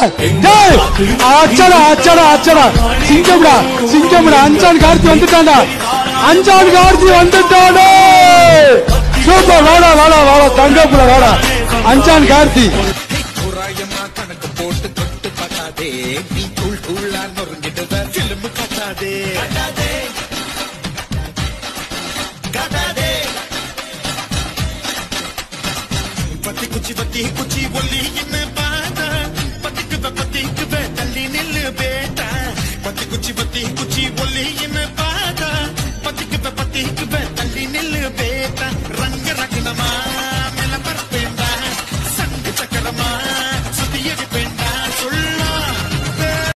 டேய் ஆச்சடா ஆச்சடா ஆச்சடா. சிங்கம்டா சிங்கம்டா. அஞ்சான் கார்த்தி வந்துட்டான்டா. அஞ்சான் கார்த்தி வந்துட்டானே. சூப்பர் வாடா வாடா வாடா. தங்கப்புல வாடா. அஞ்சான் கார்த்தி. போட்டு பத்தி குச்சி பத்தி குச்சி ஒல்லி என்ன बत्ती कुछ बत्ती कुछ बोली ये मैं